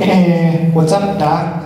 Hey, what's up, Doc?